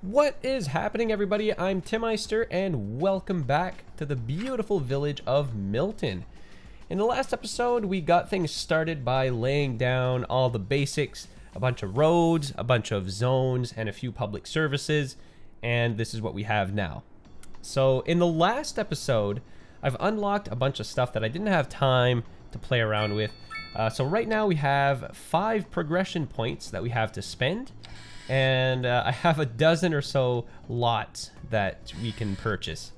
What is happening everybody? I'm Timeister and welcome back to the beautiful village of Milton. In the last episode we got things started by laying down all the basics, a bunch of roads, a bunch of zones, and a few public services, and this is what we have now. So in the last episode, I've unlocked a bunch of stuff that I didn't have time to play around with. Uh, so right now we have five progression points that we have to spend, and uh, I have a dozen or so lots that we can purchase.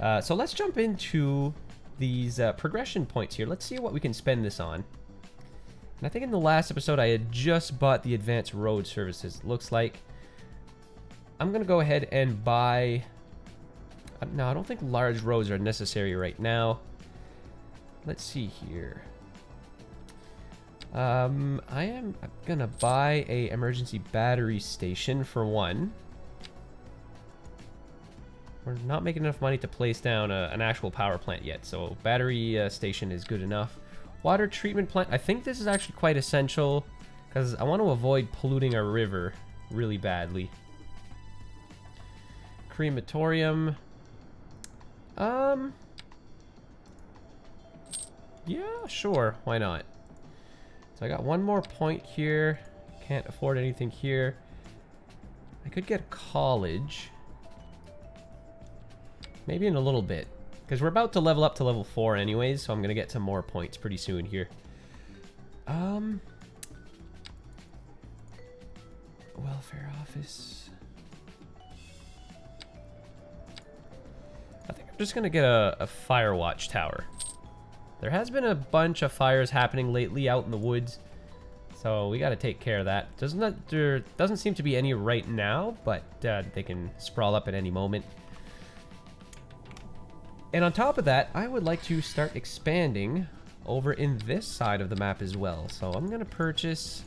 Uh, so let's jump into these uh, progression points here. Let's see what we can spend this on. And I think in the last episode I had just bought the advanced road services. Looks like I'm going to go ahead and buy... Uh, no, I don't think large roads are necessary right now. Let's see here. Um, I am gonna buy a emergency battery station for one. We're not making enough money to place down a, an actual power plant yet, so battery uh, station is good enough. Water treatment plant, I think this is actually quite essential because I want to avoid polluting our river really badly. Crematorium. Um, yeah, sure, why not? So I got one more point here. Can't afford anything here. I could get college. Maybe in a little bit. Because we're about to level up to level 4 anyways, so I'm going to get some more points pretty soon here. Um... Welfare office... I think I'm just going to get a, a fire watch tower. There has been a bunch of fires happening lately out in the woods. So we got to take care of that. Doesn't that, there doesn't seem to be any right now, but uh, they can sprawl up at any moment. And on top of that, I would like to start expanding over in this side of the map as well. So I'm to purchase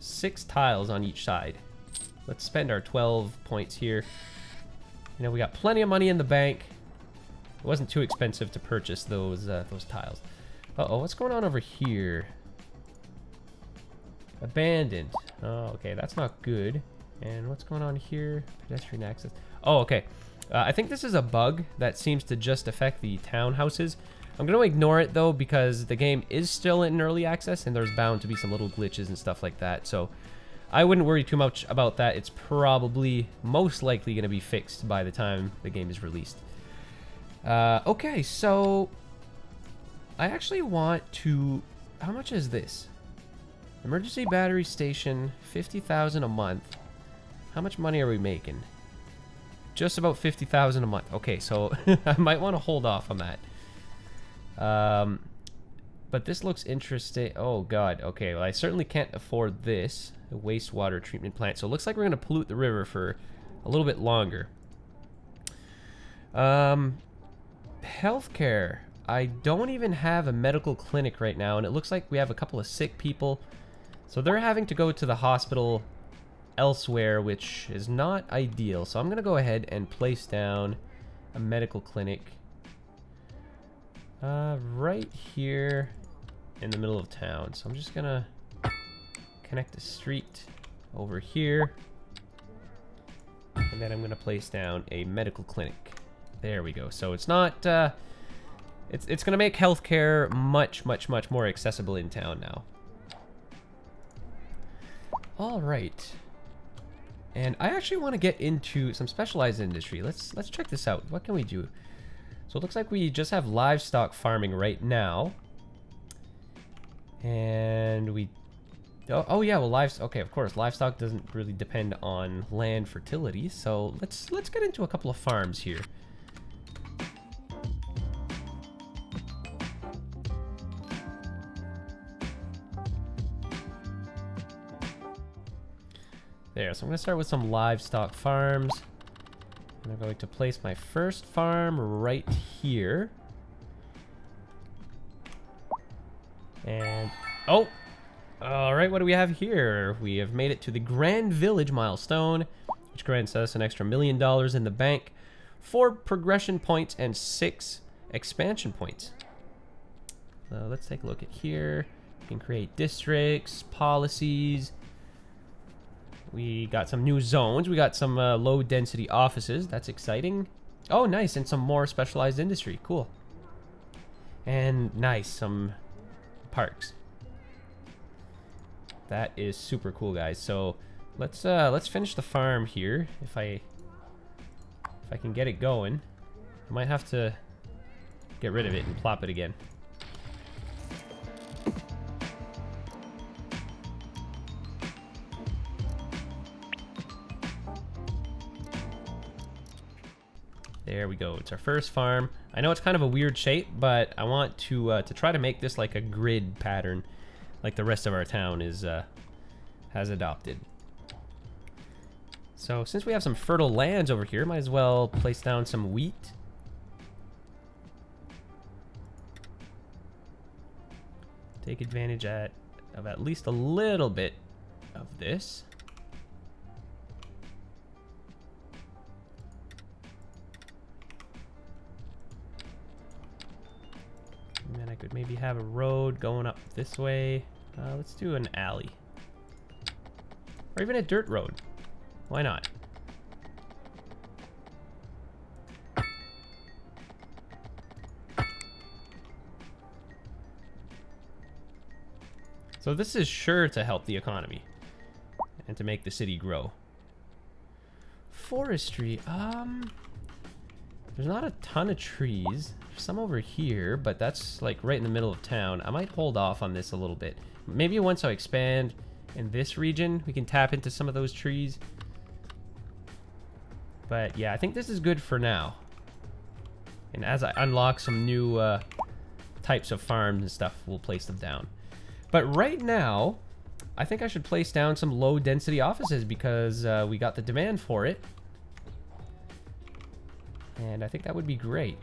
six tiles on each side. Let's spend our 12 points here. You know, we got plenty of money in the bank. It wasn't too expensive to purchase those uh, those tiles. Uh-oh, what's going on over here? Abandoned. Oh, okay, that's not good. And what's going on here? Pedestrian access. Oh, okay. Uh, I think this is a bug that seems to just affect the townhouses. I'm going to ignore it, though, because the game is still in early access, and there's bound to be some little glitches and stuff like that. So I wouldn't worry too much about that. It's probably most likely going to be fixed by the time the game is released. Uh, okay, so I actually want to... How much is this? Emergency battery station, 50000 a month. How much money are we making? Just about 50000 a month. Okay, so I might want to hold off on that. Um, but this looks interesting. Oh, God. Okay, well, I certainly can't afford this. A wastewater treatment plant. So it looks like we're going to pollute the river for a little bit longer. Um, healthcare. I don't even have a medical clinic right now, and it looks like we have a couple of sick people. So they're having to go to the hospital elsewhere, which is not ideal. So I'm going to go ahead and place down a medical clinic uh, right here in the middle of town. So I'm just going to connect the street over here. And then I'm going to place down a medical clinic. There we go. So it's not, uh, it's, it's going to make healthcare much, much, much more accessible in town now. All right. And I actually want to get into some specialized industry. Let's let's check this out. What can we do? So it looks like we just have livestock farming right now. And we Oh, oh yeah, well livestock okay, of course, livestock doesn't really depend on land fertility. So let's let's get into a couple of farms here. There, so I'm to start with some livestock farms. And I'm going to place my first farm right here. And, oh! Alright, what do we have here? We have made it to the Grand Village milestone, which grants us an extra million dollars in the bank, four progression points, and six expansion points. Uh, let's take a look at here. We can create districts, policies. We got some new zones. We got some uh, low density offices. That's exciting. Oh, nice. And some more specialized industry. Cool. And nice. Some parks. That is super cool, guys. So let's uh, let's finish the farm here. If I if I can get it going, I might have to get rid of it and plop it again. There we go. It's our first farm. I know it's kind of a weird shape, but I want to uh, to try to make this like a grid pattern, like the rest of our town is uh, has adopted. So since we have some fertile lands over here, might as well place down some wheat. Take advantage at of at least a little bit of this. Could maybe have a road going up this way. Uh, let's do an alley. Or even a dirt road. Why not? So this is sure to help the economy and to make the city grow. Forestry, um, there's not a ton of trees. There's some over here, but that's like right in the middle of town. I might hold off on this a little bit. Maybe once I expand in this region, we can tap into some of those trees. But yeah, I think this is good for now. And as I unlock some new uh, types of farms and stuff, we'll place them down. But right now, I think I should place down some low density offices because uh, we got the demand for it. And I think that would be great.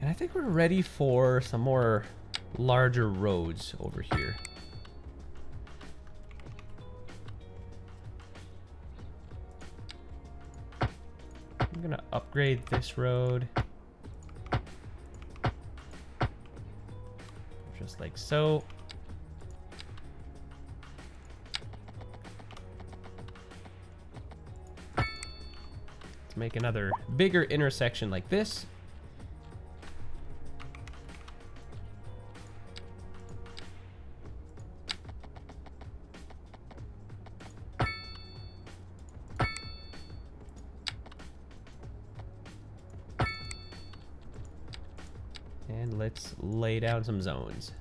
And I think we're ready for some more larger roads over here. I'm gonna upgrade this road. just like so. Make another bigger intersection like this. And let's lay down some zones.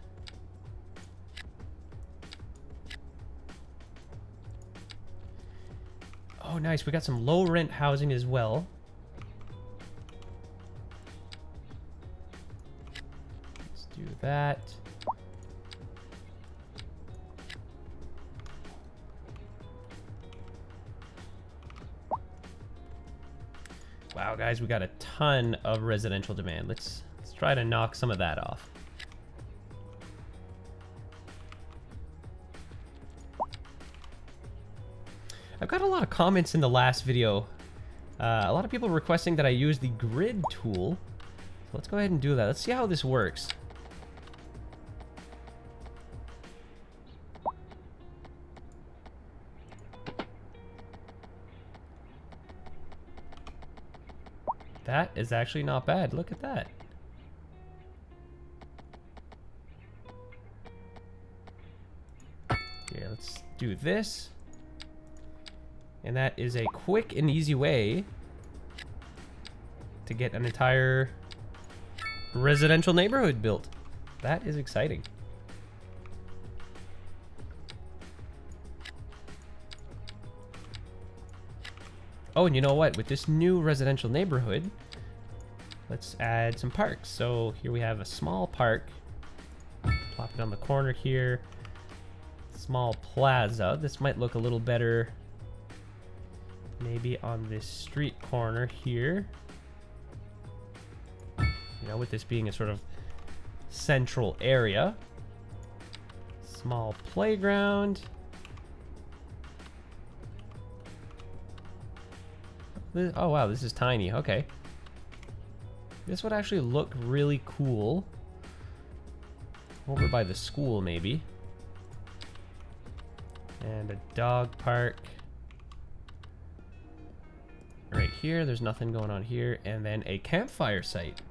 Oh, nice. We got some low rent housing as well. Let's do that. Wow, guys, we got a ton of residential demand. Let's let's try to knock some of that off. I've got a lot of comments in the last video. Uh, a lot of people requesting that I use the grid tool. So let's go ahead and do that. Let's see how this works. That is actually not bad. Look at that. Okay, let's do this. And that is a quick and easy way to get an entire residential neighborhood built. That is exciting. Oh, and you know what? With this new residential neighborhood, let's add some parks. So here we have a small park. Plop it on the corner here. Small plaza. This might look a little better maybe on this street corner here. You know, with this being a sort of central area. Small playground. Oh wow, this is tiny. Okay. This would actually look really cool. Over by the school, maybe. And a dog park. Here, there's nothing going on here. And then a campfire site,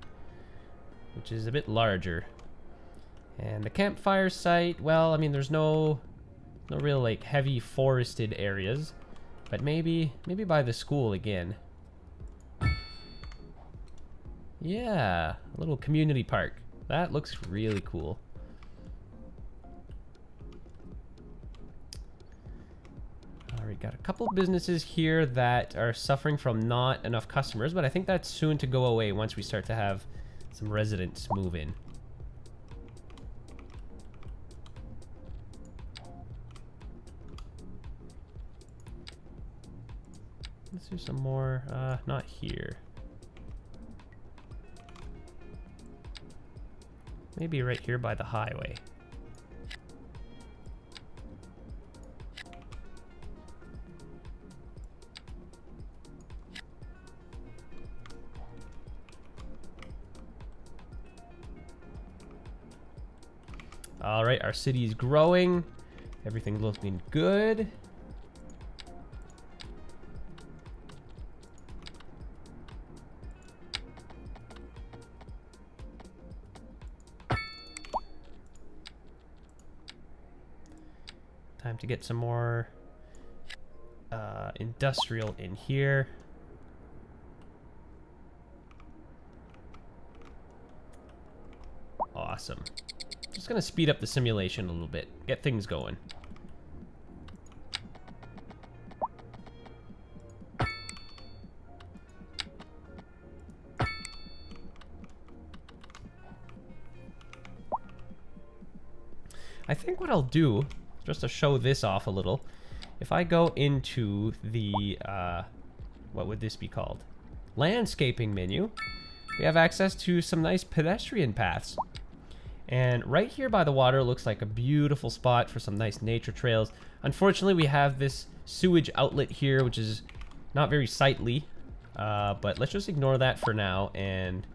which is a bit larger. And the campfire site, well, I mean, there's no, no real, like, heavy forested areas. But maybe, maybe by the school again. Yeah, a little community park. That looks really cool. Alright, got a couple businesses here that are suffering from not enough customers, but I think that's soon to go away once we start to have some residents move in. Let's do some more, uh, not here. Maybe right here by the highway. All right, our city is growing. Everything's looking good. Time to get some more uh, industrial in here. Awesome. Just gonna speed up the simulation a little bit, get things going. I think what I'll do just to show this off a little, if I go into the, uh, what would this be called? Landscaping menu, we have access to some nice pedestrian paths. And right here by the water looks like a beautiful spot for some nice nature trails. Unfortunately, we have this sewage outlet here, which is not very sightly. Uh, but let's just ignore that for now, and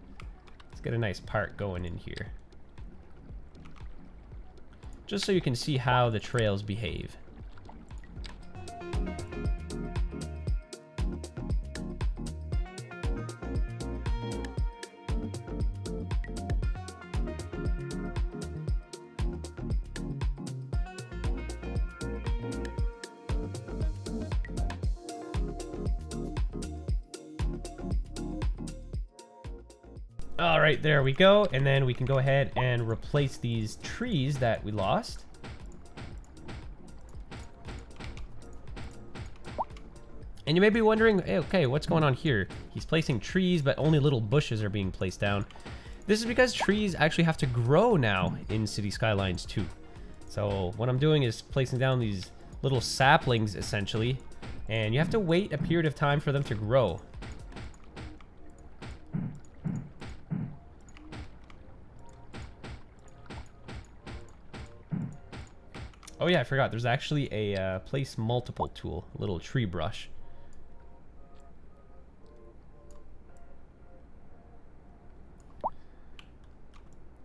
let's get a nice park going in here just so you can see how the trails behave. There we go. And then we can go ahead and replace these trees that we lost. And you may be wondering, hey, okay, what's going on here? He's placing trees, but only little bushes are being placed down. This is because trees actually have to grow now in City Skylines 2. So what I'm doing is placing down these little saplings, essentially, and you have to wait a period of time for them to grow. Oh yeah, I forgot. There's actually a uh, place multiple tool, a little tree brush.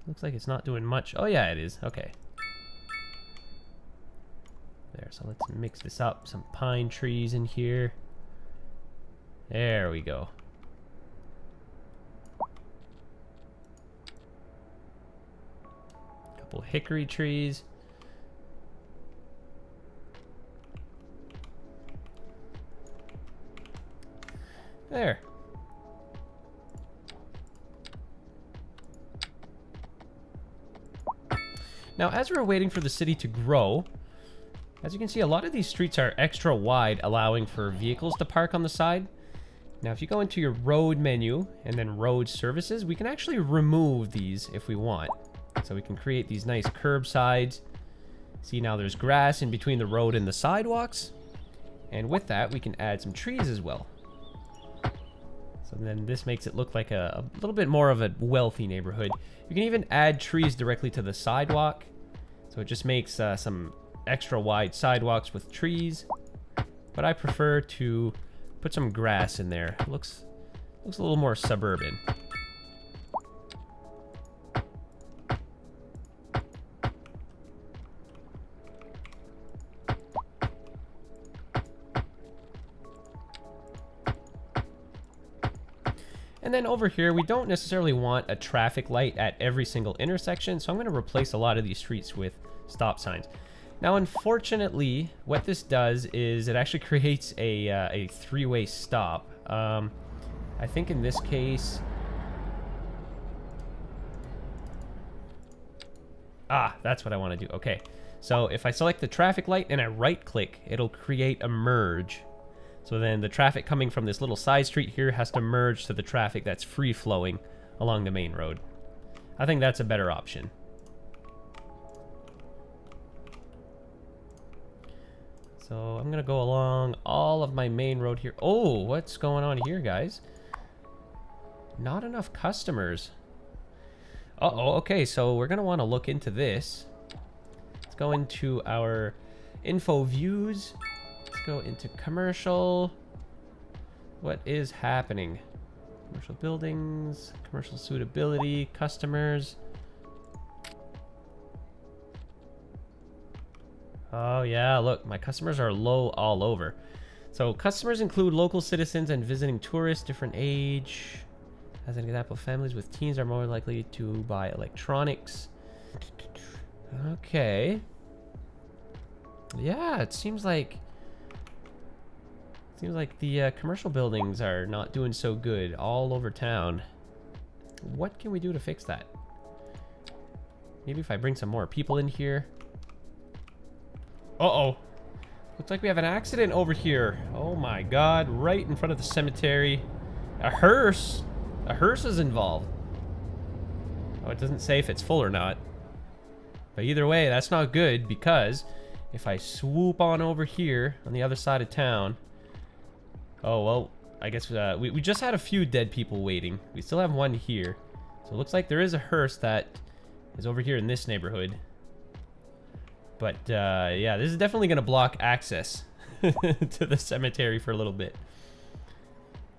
Looks like it's not doing much. Oh yeah, it is. Okay. There, so let's mix this up. Some pine trees in here. There we go. Couple hickory trees. There. Now, as we're waiting for the city to grow, as you can see, a lot of these streets are extra wide, allowing for vehicles to park on the side. Now, if you go into your road menu and then road services, we can actually remove these if we want. So we can create these nice curbsides. See, now there's grass in between the road and the sidewalks. And with that, we can add some trees as well. So then this makes it look like a, a, little bit more of a wealthy neighborhood. You can even add trees directly to the sidewalk. So it just makes uh, some extra wide sidewalks with trees. But I prefer to put some grass in there. It looks, looks a little more suburban. And then over here, we don't necessarily want a traffic light at every single intersection, so I'm going to replace a lot of these streets with stop signs. Now, unfortunately, what this does is it actually creates a, uh, a three-way stop. Um, I think in this case... Ah, that's what I want to do. Okay. So if I select the traffic light and I right-click, it'll create a merge. So then the traffic coming from this little side street here has to merge to the traffic that's free-flowing along the main road. I think that's a better option. So I'm going to go along all of my main road here. Oh, what's going on here, guys? Not enough customers. Uh-oh, okay, so we're going to want to look into this. Let's go into our info views. Go into commercial. What is happening? Commercial buildings, commercial suitability, customers. Oh yeah, look, my customers are low all over. So customers include local citizens and visiting tourists, different age. As an example, families with teens are more likely to buy electronics. Okay. Yeah, it seems like seems like the uh, commercial buildings are not doing so good all over town. What can we do to fix that? Maybe if I bring some more people in here. Uh-oh. Looks like we have an accident over here. Oh my god, right in front of the cemetery. A hearse? A hearse is involved. Oh, it doesn't say if it's full or not. But either way, that's not good because if I swoop on over here on the other side of town... Oh, well, I guess uh, we, we just had a few dead people waiting. We still have one here. So it looks like there is a hearse that is over here in this neighborhood. But uh, yeah, this is definitely going to block access to the cemetery for a little bit.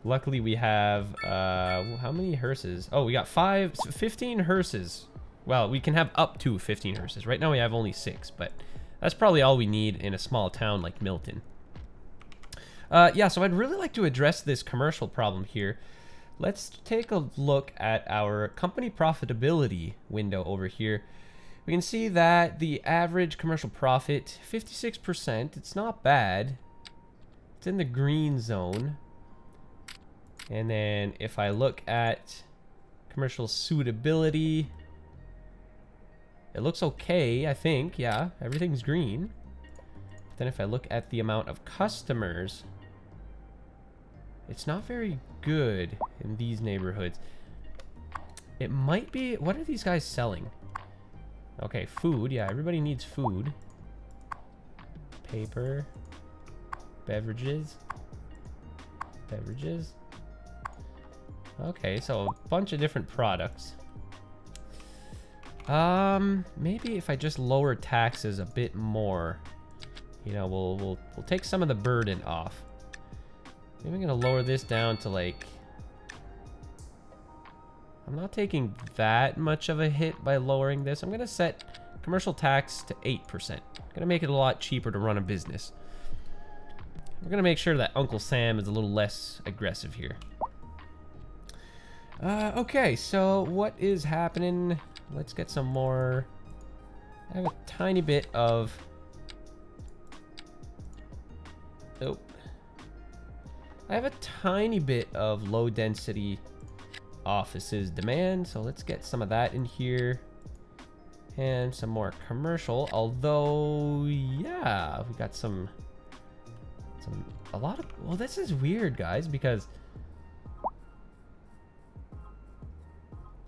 Luckily, we have, uh, how many hearses? Oh, we got five, 15 hearses. Well, we can have up to 15 hearses. Right now we have only six, but that's probably all we need in a small town like Milton. Uh, yeah, so I'd really like to address this commercial problem here. Let's take a look at our company profitability window over here. We can see that the average commercial profit, 56%. It's not bad. It's in the green zone. And then if I look at commercial suitability, it looks okay, I think. Yeah, everything's green. But then if I look at the amount of customers, it's not very good in these neighborhoods. It might be... What are these guys selling? Okay, food. Yeah, everybody needs food. Paper. Beverages. Beverages. Okay, so a bunch of different products. Um, maybe if I just lower taxes a bit more, you know, we'll we'll we'll take some of the burden off. Maybe I'm gonna lower this down to like I'm not taking that much of a hit by lowering this. I'm to set commercial tax to 8%. Going to make it a lot cheaper to run a business. We're to make sure that Uncle Sam is a little less aggressive here. Uh, okay, so what is happening? Let's get some more... I have a tiny bit of... Oh. I have a tiny bit of low density offices demand. So let's get some of that in here. And some more commercial. Although, yeah, we got some, some, a lot of, well, this is weird, guys, because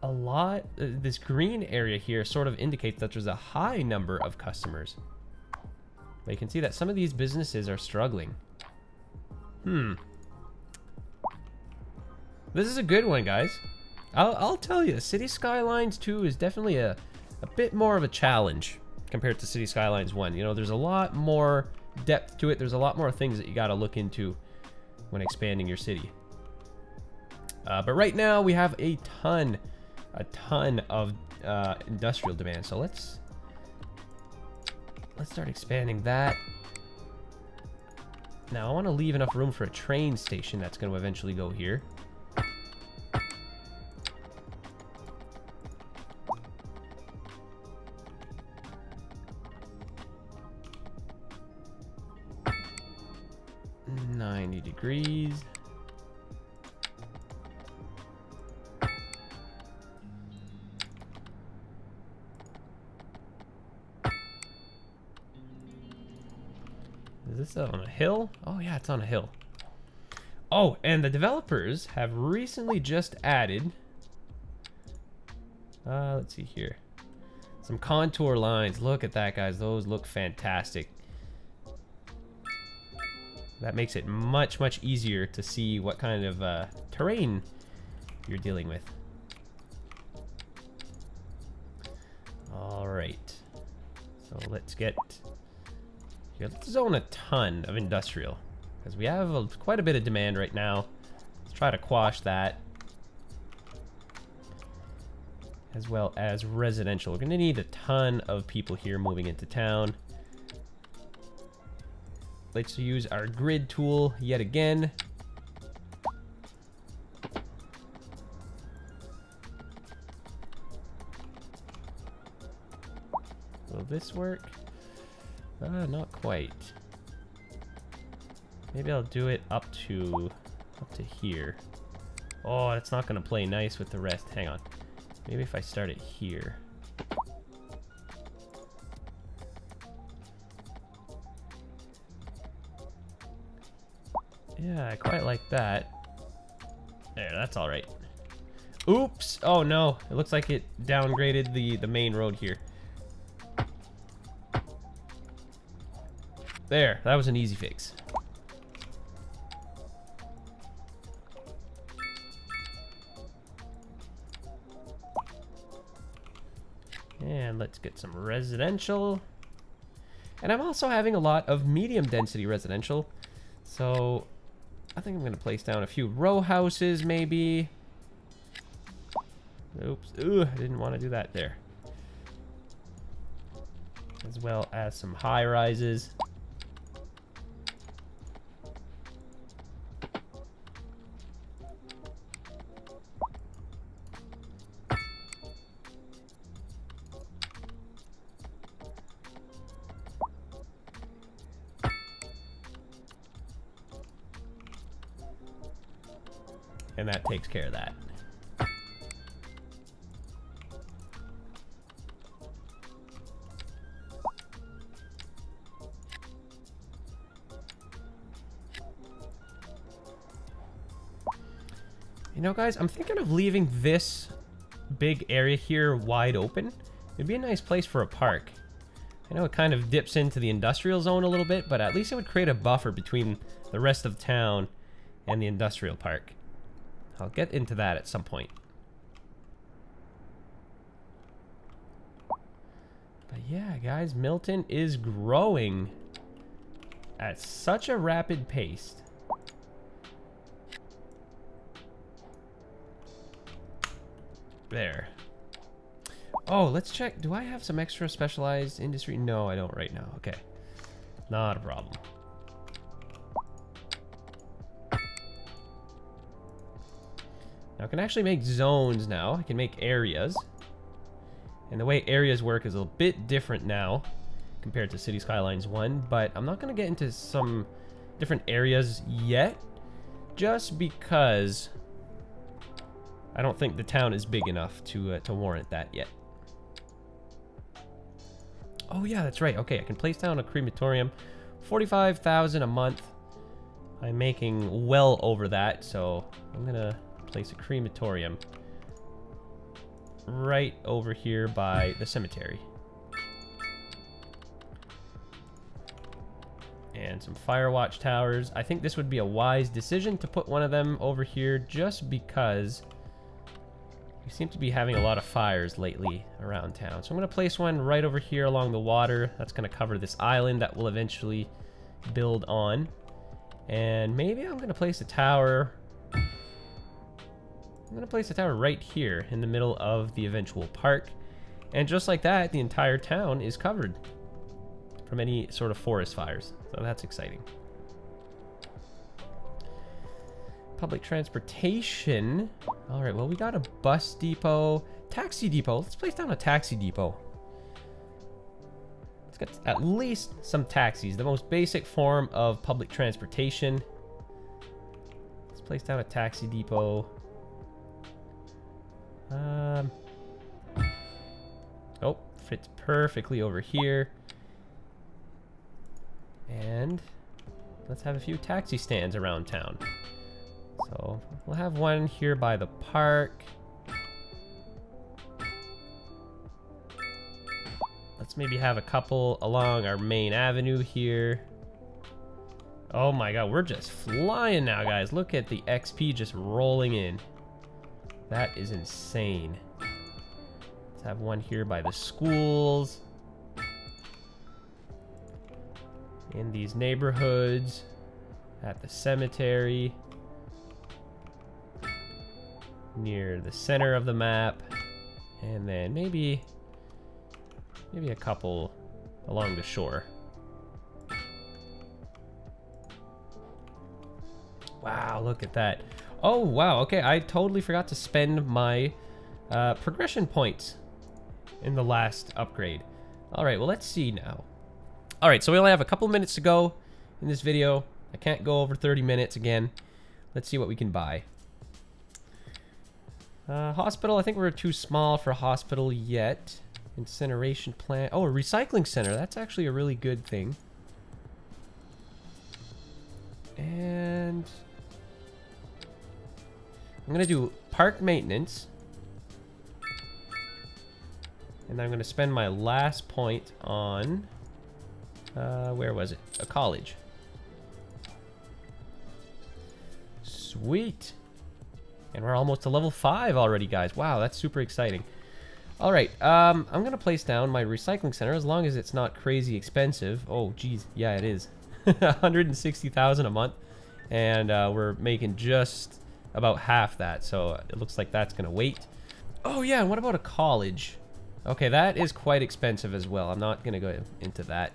a lot, uh, this green area here sort of indicates that there's a high number of customers. But you can see that some of these businesses are struggling. Hmm. This is a good one, guys. I'll, I'll tell you, City Skylines 2 is definitely a, a bit more of a challenge compared to City Skylines 1. You know, there's a lot more depth to it. There's a lot more things that you got to look into when expanding your city. Uh, but right now, we have a ton, a ton of uh, industrial demand. So let's let's start expanding that. Now, I want to leave enough room for a train station that's going to eventually go here. Degrees. Is this on a hill? Oh yeah, it's on a hill. Oh, and the developers have recently just added, uh, let's see here, some contour lines. Look at that, guys. Those look fantastic. That makes it much, much easier to see what kind of uh, terrain you're dealing with. All right. So let's get, here, let's zone a ton of industrial because we have a, quite a bit of demand right now. Let's try to quash that. As well as residential. We're going to need a ton of people here moving into town. Let's use our grid tool yet again. Will this work? Uh, not quite. Maybe I'll do it up to up to here. Oh, it's not gonna play nice with the rest. Hang on. Maybe if I start it here. Yeah, I quite like that. There, that's all right. Oops! Oh no, it looks like it downgraded the, the main road here. There, that was an easy fix. And let's get some residential. And I'm also having a lot of medium density residential. So I think I'm going to place down a few row houses, maybe. Oops. Ooh, I didn't want to do that there. As well as some high rises. Guys, I'm thinking of leaving this big area here wide open. It'd be a nice place for a park. I know it kind of dips into the industrial zone a little bit, but at least it would create a buffer between the rest of town and the industrial park. I'll get into that at some point. But yeah, guys, Milton is growing at such a rapid pace. There. Oh, let's check. Do I have some extra specialized industry? No, I don't right now. Okay. Not a problem. Now I can actually make zones now. I can make areas. And the way areas work is a bit different now compared to City Skylines 1, but I'm not going to get into some different areas yet, just because I don't think the town is big enough to, uh, to warrant that yet. Oh yeah, that's right. Okay, I can place down a crematorium. 45,000 a month. I'm making well over that, so I'm gonna place a crematorium right over here by the cemetery. And some fire watch towers. I think this would be a wise decision to put one of them over here just because we seem to be having a lot of fires lately around town. So I'm going to place one right over here along the water. That's going to cover this island that we'll eventually build on. And maybe I'm going to place a tower I'm going to place a tower right here in the middle of the eventual park. And just like that, the entire town is covered from any sort of forest fires. So that's exciting. Public transportation. All right, well, we got a bus depot, taxi depot. Let's place down a taxi depot. Let's get at least some taxis, the most basic form of public transportation. Let's place down a taxi depot. Um, oh, fits perfectly over here. And let's have a few taxi stands around town. So we'll have one here by the park. Let's maybe have a couple along our main avenue here. Oh my god, we're just flying now, guys. Look at the XP just rolling in. That is insane. Let's have one here by the schools. In these neighborhoods. At the cemetery. Near the center of the map. And then maybe Maybe a couple along the shore. Wow, look at that. Oh, wow. Okay, I totally forgot to spend my uh, progression points in the last upgrade. All right, well, let's see now. All right, so we only have a couple minutes to go in this video. I can't go over 30 minutes again. Let's see what we can buy. Uh, hospital, I think we're too small for hospital yet. Incineration plant. Oh, a recycling center. That's actually a really good thing. And... I'm going to do park maintenance. And I'm going to spend my last point on... Uh, where was it? A college. Sweet. And we're almost to level 5 already, guys. Wow, that's super exciting. All right, um, I'm gonna place down my recycling center as long as it's not crazy expensive. Oh, geez, yeah, it is. 160,000 a month, and uh, we're making just about half that, so it looks like that's gonna wait. Oh yeah, and what about a college? Okay, that is quite expensive as well. I'm not gonna go into that.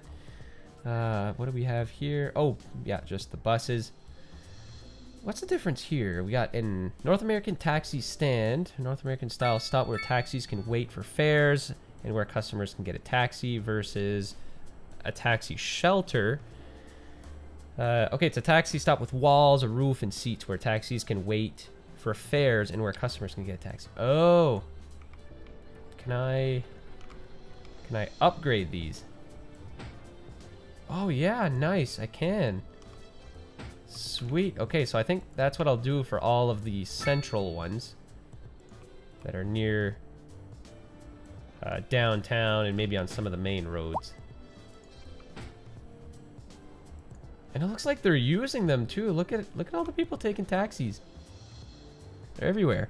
Uh, what do we have here? Oh, yeah, just the buses. What's the difference here? We got in North American taxi stand, North American style stop where taxis can wait for fares and where customers can get a taxi versus a taxi shelter. Uh, okay, it's a taxi stop with walls, a roof, and seats where taxis can wait for fares and where customers can get a taxi. Oh. Can I... Can I upgrade these? Oh, yeah, nice. I can. Sweet. Okay, so I think that's what I'll do for all of the central ones that are near uh, downtown and maybe on some of the main roads. And it looks like they're using them too. Look at look at all the people taking taxis. They're everywhere.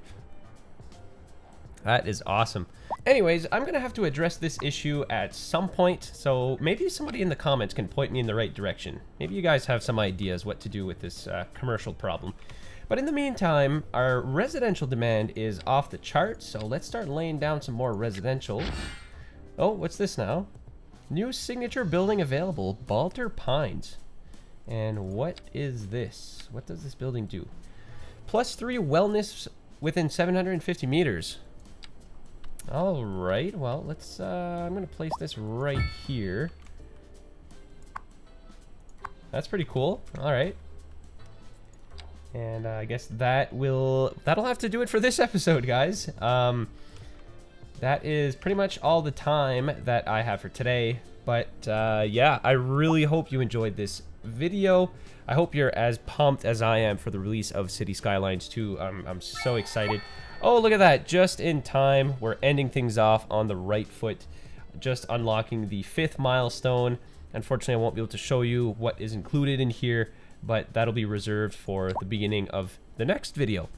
That is awesome. Anyways, I'm to have to address this issue at some point, so maybe somebody in the comments can point me in the right direction. Maybe you guys have some ideas what to do with this uh, commercial problem. But in the meantime, our residential demand is off the charts, so let's start laying down some more residential. Oh, what's this now? New signature building available, Balter Pines. And what is this? What does this building do? Plus three wellness within 750 meters. All right, well, let's, uh, I'm to place this right here. That's pretty cool. All right. And uh, I guess that will, that'll have to do it for this episode, guys. Um, that is pretty much all the time that I have for today. But uh, yeah, I really hope you enjoyed this video. I hope you're as pumped as I am for the release of City Skylines 2. I'm, I'm so excited. Oh, look at that. Just in time. We're ending things off on the right foot. Just unlocking the fifth milestone. Unfortunately, I won't be able to show you what is included in here, but that'll be reserved for the beginning of the next video.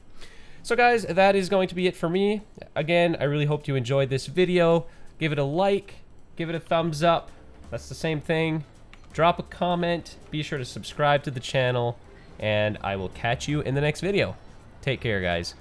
So guys, that is going to be it for me. Again, I really hope you enjoyed this video. Give it a like, give it a thumbs up. That's the same thing. Drop a comment, be sure to subscribe to the channel, and I will catch you in the next video. Take care, guys.